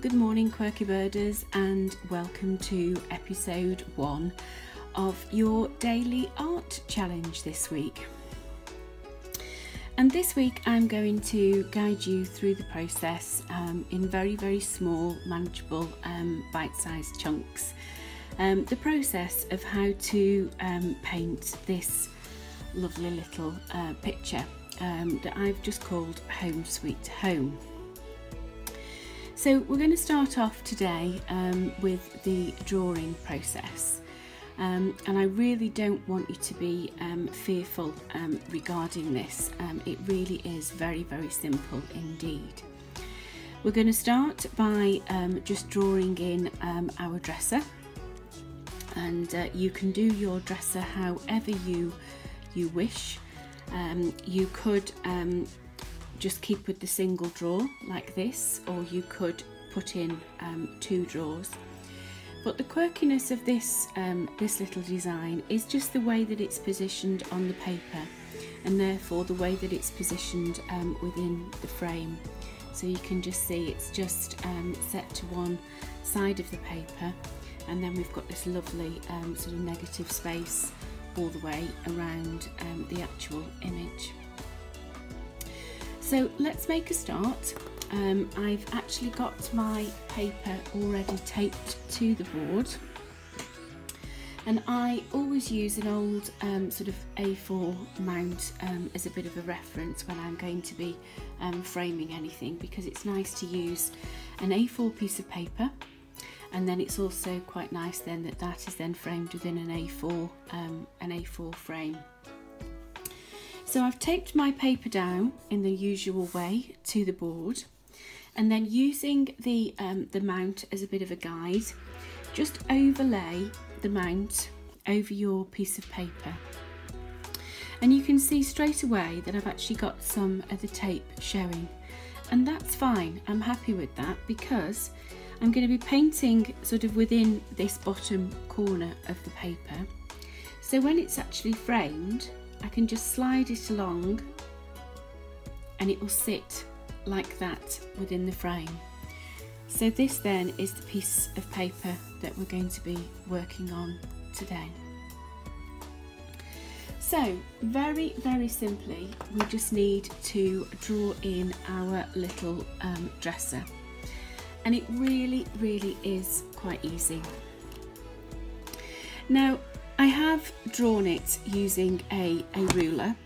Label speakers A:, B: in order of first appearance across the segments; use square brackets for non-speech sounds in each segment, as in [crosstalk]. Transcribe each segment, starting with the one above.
A: Good morning, Quirky Birders, and welcome to episode one of your daily art challenge this week. And this week, I'm going to guide you through the process um, in very, very small, manageable, um, bite sized chunks. Um, the process of how to um, paint this lovely little uh, picture um, that I've just called Home Sweet Home. So we're going to start off today um, with the drawing process. Um, and I really don't want you to be um, fearful um, regarding this. Um, it really is very, very simple indeed. We're going to start by um, just drawing in our dresser and uh, you can do your dresser however you you wish. you could just keep with the single drawer like this or you could put in um, two drawers but the quirkiness of this um, this little design is just the way that it's positioned on the paper and therefore the way that it's positioned um, within the frame so you can just see it's just um, set to one side of the paper and then we've got this lovely um, sort of negative space all the way around um, the actual image. So let's make a start. Um, I've actually got my paper already taped to the board and I always use an old um, sort of A4 mount um, as a bit of a reference when I'm going to be um, framing anything because it's nice to use an A4 piece of paper and then it's also quite nice then that that is then framed within an A4 um, an A4 frame. So I've taped my paper down in the usual way to the board and then using the, um, the mount as a bit of a guide, just overlay the mount over your piece of paper. And you can see straight away that I've actually got some of the tape showing and that's fine, I'm happy with that because I'm going to be painting sort of within this bottom corner of the paper. So when it's actually framed, I can just slide it along and it will sit like that within the frame. So this then is the piece of paper that we're going to be working on today. So very, very simply, we just need to draw in our little um, dresser. And it really, really is quite easy. Now, I have drawn it using a, a ruler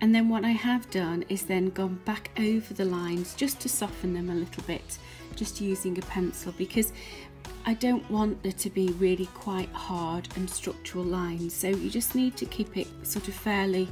A: and then what I have done is then gone back over the lines just to soften them a little bit just using a pencil because I don't want there to be really quite hard and structural lines so you just need to keep it sort of fairly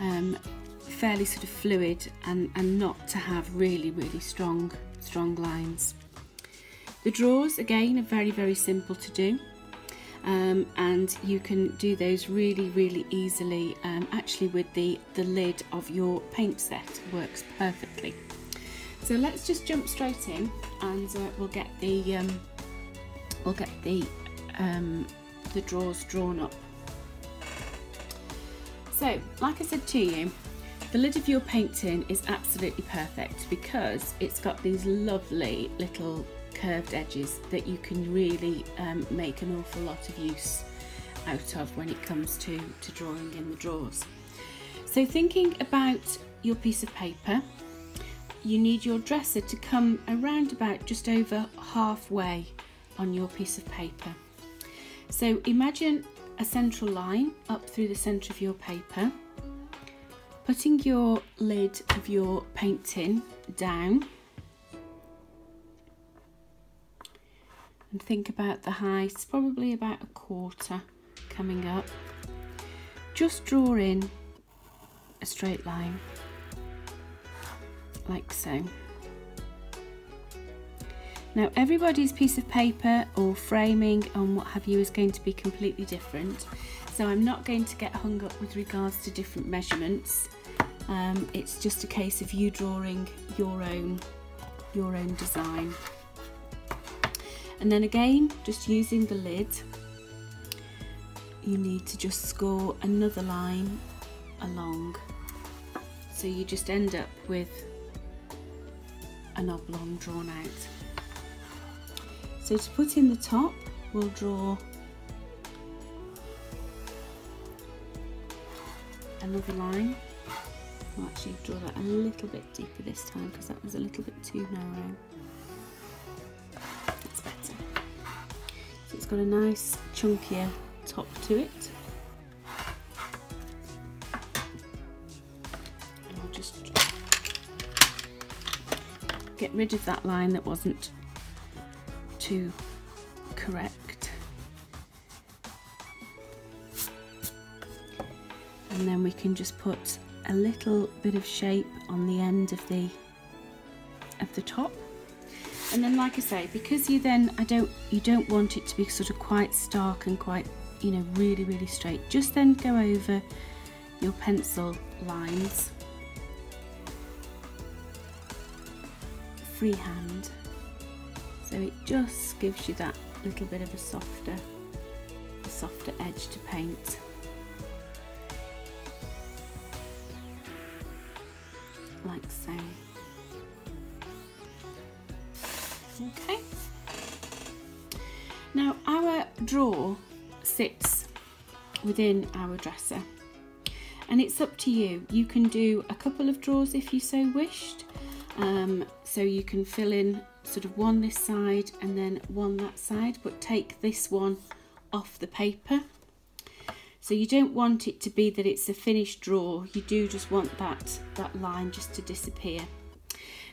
A: um, fairly sort of fluid and, and not to have really really strong strong lines. The drawers again are very very simple to do um, and you can do those really really easily um, actually with the the lid of your paint set. Works perfectly. So let's just jump straight in and uh, we'll get the um, we'll get the um, the drawers drawn up. So like I said to you the lid of your paint tin is absolutely perfect because it's got these lovely little curved edges that you can really um, make an awful lot of use out of when it comes to, to drawing in the drawers. So thinking about your piece of paper, you need your dresser to come around about just over halfway on your piece of paper. So imagine a central line up through the centre of your paper, putting your lid of your paint tin down and think about the height, probably about a quarter coming up. Just draw in a straight line, like so. Now everybody's piece of paper or framing and what have you is going to be completely different. So I'm not going to get hung up with regards to different measurements. Um, it's just a case of you drawing your own, your own design and then again just using the lid you need to just score another line along so you just end up with an oblong drawn out. So to put in the top, we'll draw another line. I'll actually draw that a little bit deeper this time because that was a little bit too narrow. It's got a nice chunkier top to it. And I'll just get rid of that line that wasn't too correct. And then we can just put a little bit of shape on the end of the of the top and then like I say because you then I don't you don't want it to be sort of quite stark and quite you know really really straight just then go over your pencil lines. Freehand. So it just gives you that little bit of a softer a softer edge to paint. Like so. Drawer sits within our dresser and it's up to you. You can do a couple of drawers if you so wished. Um, so you can fill in sort of one this side and then one that side but take this one off the paper so you don't want it to be that it's a finished drawer, you do just want that, that line just to disappear.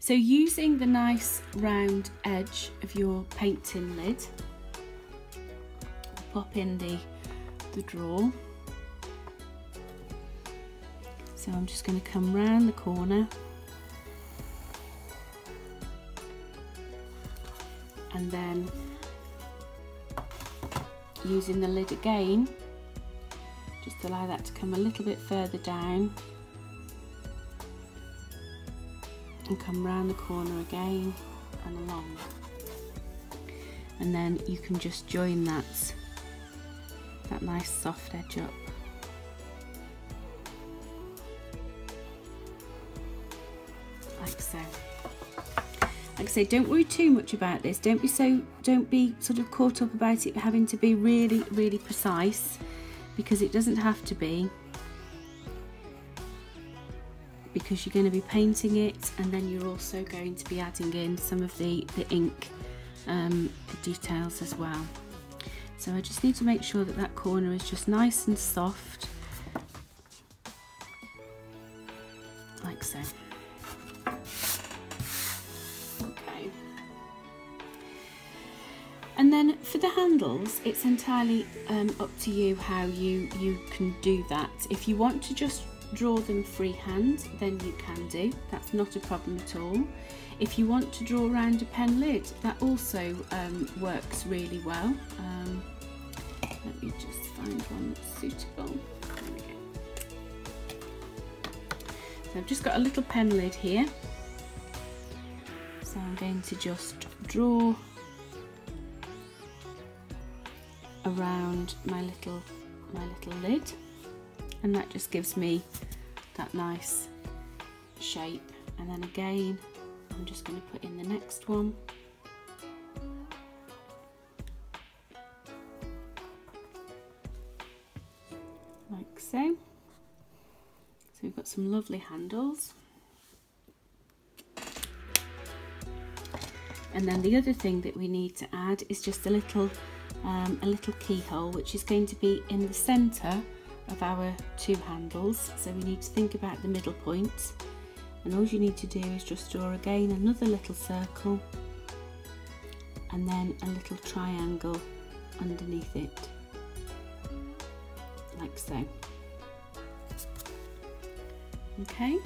A: So using the nice round edge of your paint tin lid, pop in the, the drawer. So I'm just going to come round the corner. And then using the lid again just allow that to come a little bit further down. And come round the corner again and along. And then you can just join that that nice soft edge up. Like so. Like I say don't worry too much about this. Don't be so don't be sort of caught up about it having to be really really precise because it doesn't have to be. Because you're going to be painting it and then you're also going to be adding in some of the, the ink um, details as well. So I just need to make sure that that corner is just nice and soft like so. And then for the handles, it's entirely um, up to you how you, you can do that. If you want to just draw them freehand, then you can do. That's not a problem at all. If you want to draw around a pen lid, that also um, works really well. Um, let me just find one that's suitable. So I've just got a little pen lid here. So I'm going to just draw around my little my little lid and that just gives me that nice shape. And then again I'm just going to put in the next one. Like so. So we've got some lovely handles. And then the other thing that we need to add is just a little um, a little keyhole which is going to be in the centre of our two handles. So we need to think about the middle point. And all you need to do is just draw again another little circle and then a little triangle underneath it like so. Okay?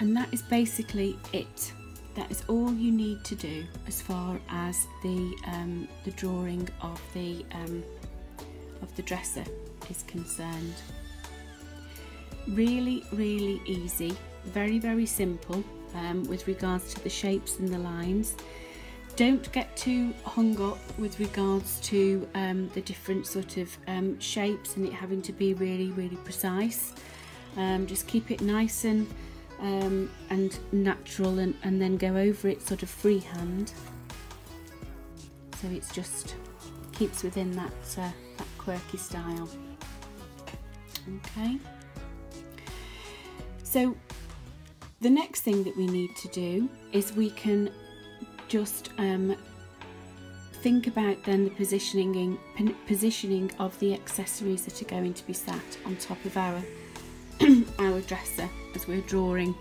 A: And that is basically it. That is all you need to do as far as the um, the drawing of the um, of the dresser is concerned. Really, really easy, very, very simple um, with regards to the shapes and the lines. Don't get too hung up with regards to um, the different sort of um, shapes and it having to be really, really precise. Um, just keep it nice and um, and natural and, and then go over it sort of freehand so it's just keeps within that, uh, that quirky style okay. So the next thing that we need to do is we can just um, think about then the positioning positioning of the accessories that are going to be sat on top of our [clears throat] our dresser as we're drawing.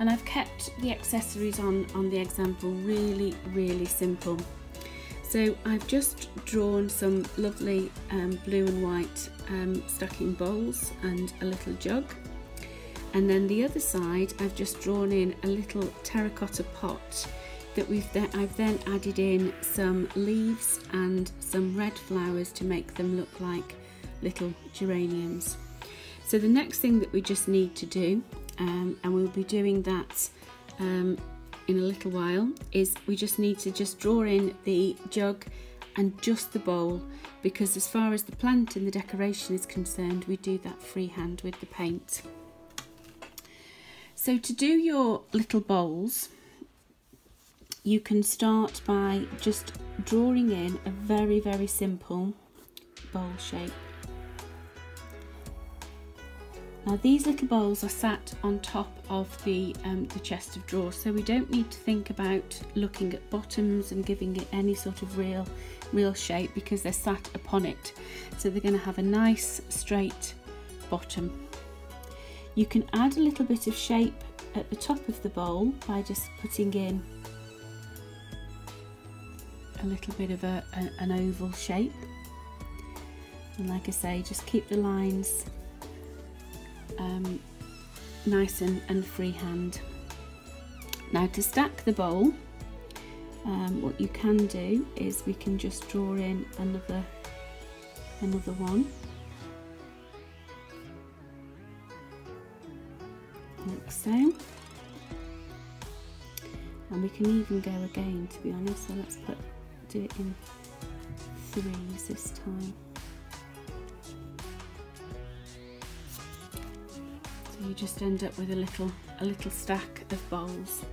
A: And I've kept the accessories on on the example really really simple so I've just drawn some lovely um, blue and white um, stocking bowls and a little jug and then the other side I've just drawn in a little terracotta pot that we've then, I've then added in some leaves and some red flowers to make them look like little geraniums. So the next thing that we just need to do, um, and we'll be doing that um, in a little while, is we just need to just draw in the jug and just the bowl because as far as the plant and the decoration is concerned, we do that freehand with the paint. So to do your little bowls, you can start by just drawing in a very, very simple bowl shape. Now these little bowls are sat on top of the, um, the chest of drawers so we don't need to think about looking at bottoms and giving it any sort of real real shape because they're sat upon it so they're going to have a nice straight bottom. You can add a little bit of shape at the top of the bowl by just putting in a little bit of a, a, an oval shape and like I say just keep the lines um, nice and, and freehand. Now to stack the bowl um, what you can do is we can just draw in another another one like so and we can even go again to be honest so let's put do it in threes this time. You just end up with a little a little stack of bowls.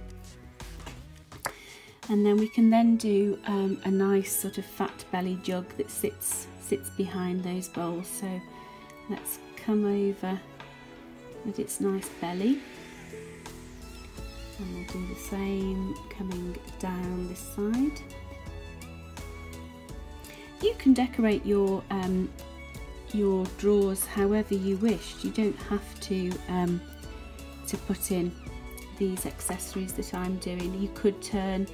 A: And then we can then do um, a nice sort of fat belly jug that sits sits behind those bowls. So let's come over with its nice belly and we'll do the same coming down this side you can decorate your um, your drawers however you wish. You don't have to um, to put in these accessories that I'm doing. You could turn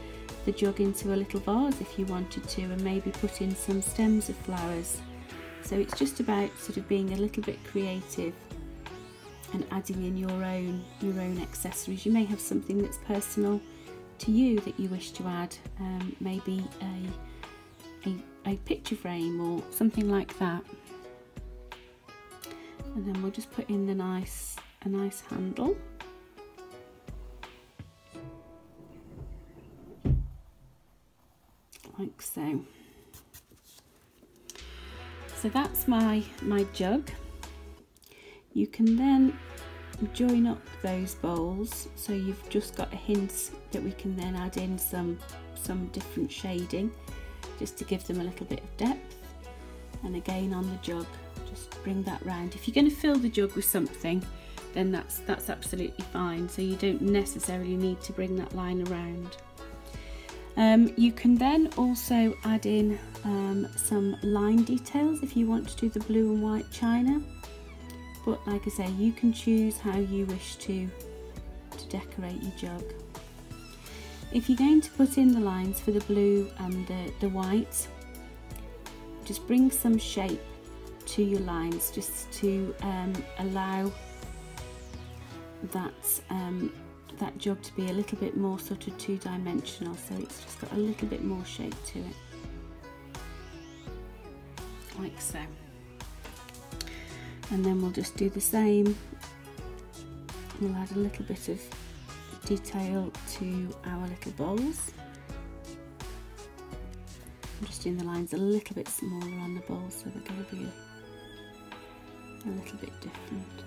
A: the jug into a little vase if you wanted to and maybe put in some stems of flowers. So it's just about sort of being a little bit creative and adding in your own your own accessories. You may have something that's personal to you that you wish to add, um, maybe a, a a picture frame or something like that and then we'll just put in the nice a nice handle. Like so. So that's my my jug. You can then join up those bowls. So you've just got a hint that we can then add in some some different shading just to give them a little bit of depth. And again on the jug just bring that round. If you're going to fill the jug with something then that's that's absolutely fine. So you don't necessarily need to bring that line around. Um, you can then also add in um, some line details if you want to do the blue and white china. But like I say you can choose how you wish to to decorate your jug. If you're going to put in the lines for the blue and the, the white, just bring some shape to your lines just to um, allow that um, that jug to be a little bit more sort of two-dimensional. So it's just got a little bit more shape to it. Like so. And then we'll just do the same. We'll add a little bit of detail to our little bowls. I'm just doing the lines a little bit smaller on the bowls so they're going to be a, little bit different.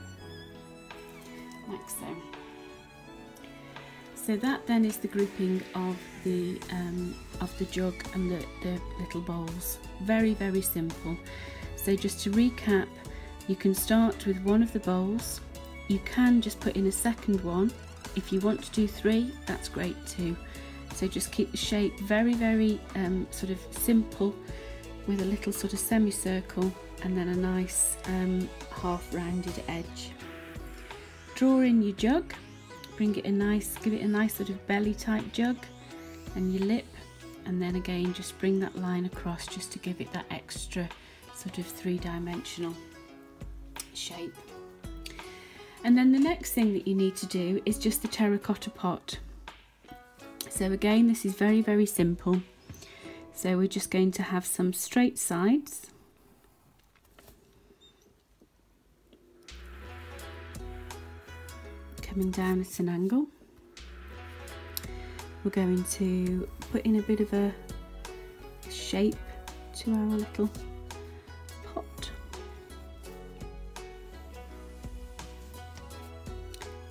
A: like so. So that then is the grouping of the um, of the jug and the, the little bowls. Very, very simple. So just to recap, you can start with one of the bowls. You can just put in a second one. If you want to do three, that's great too. So just keep the shape very, very um, sort of simple with a little sort of semicircle and then a nice um, half rounded edge. Draw in your jug, bring it a nice, give it a nice sort of belly type jug and your lip and then again just bring that line across just to give it that extra sort of three-dimensional shape. And then the next thing that you need to do is just the terracotta pot. So again, this is very, very simple. So we're just going to have some straight sides. Coming down at an angle. We're going to put in a bit of a shape to our little pot.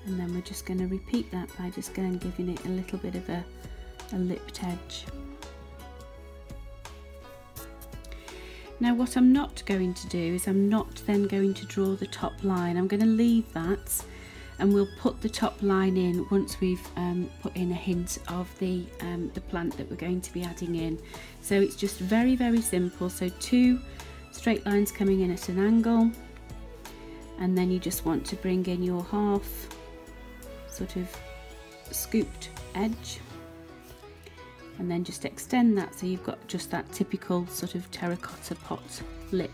A: And then we're just going to repeat that by just going and giving it a little bit of a, a lipped edge. Now what I'm not going to do is I'm not then going to draw the top line. I'm going to leave that and we'll put the top line in once we've um, put in a hint of the, um, the plant that we're going to be adding in. So it's just very, very simple. So two straight lines coming in at an angle and then you just want to bring in your half sort of scooped edge and then just extend that so you've got just that typical sort of terracotta pot lip.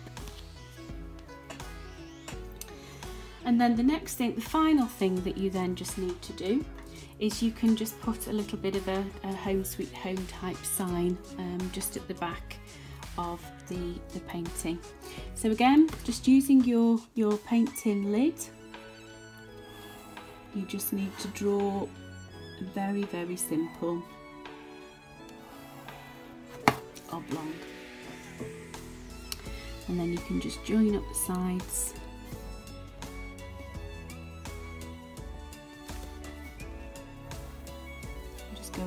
A: And then the next thing, the final thing that you then just need to do is you can just put a little bit of a, a home sweet home type sign um, just at the back of the, the painting. So again, just using your, your paint tin lid, you just need to draw a very, very simple oblong and then you can just join up the sides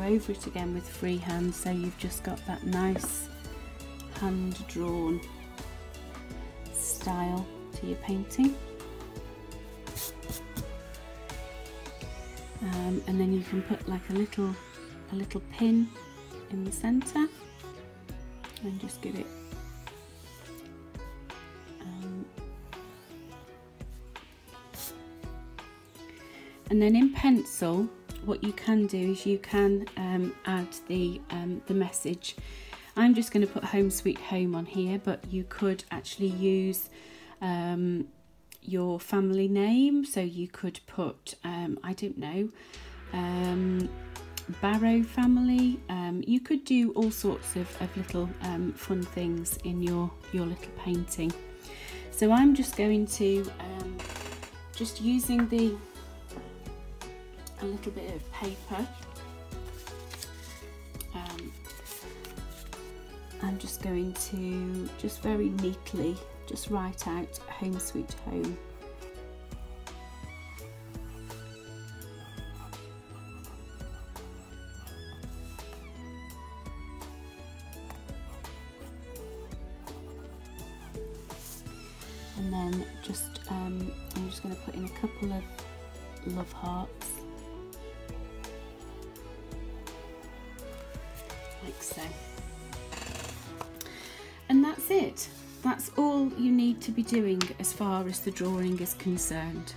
A: over it again with free hand so you've just got that nice hand drawn style to your painting. Um, and then you can put like a little a little pin in the center and just give it um, and then in pencil what you can do is you can um, add the um, the message I'm just going to put home sweet home on here but you could actually use um, your family name so you could put um, I don't know um, Barrow family. Um, you could do all sorts of, of little fun things in your, your little painting. So I'm just going to, just using the, a little bit of paper, um, I'm just going to just very neatly just write out home sweet home to be doing as far as the drawing is concerned.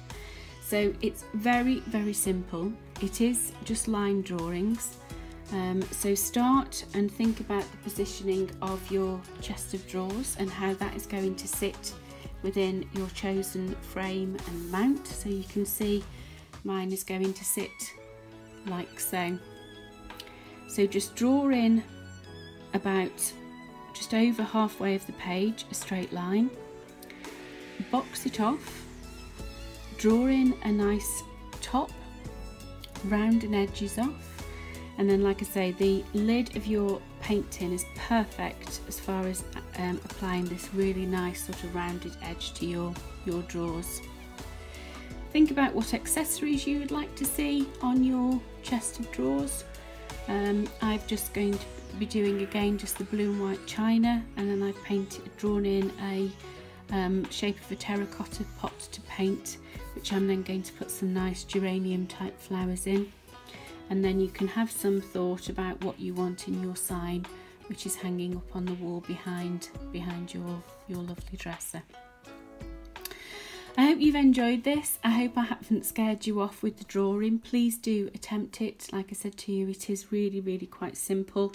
A: So it's very very simple. It is just line drawings. Um, so start and think about the positioning of your chest of drawers and how that is going to sit within your chosen frame and mount. So you can see mine is going to sit like so. So just draw in about just over halfway of the page a straight line box it off draw in a nice top rounding edges off and then like I say the lid of your paint tin is perfect as far as um, applying this really nice sort of rounded edge to your your drawers think about what accessories you would like to see on your chest of drawers. Um, I'm just going to be doing again just the blue and white china and then I've painted, drawn in a um, shape of a terracotta pot to paint which I'm then going to put some nice geranium type flowers in and then you can have some thought about what you want in your sign which is hanging up on the wall behind behind your your lovely dresser. I hope you've enjoyed this. I hope I haven't scared you off with the drawing. Please do attempt it. Like I said to you, it is really, really quite simple.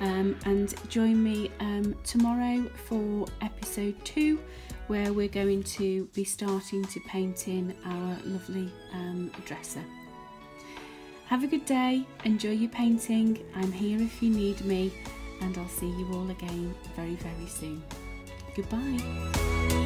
A: Um, and join me um, tomorrow for episode two, where we're going to be starting to paint in our lovely um, dresser. Have a good day, enjoy your painting. I'm here if you need me, and I'll see you all again very, very soon. Goodbye.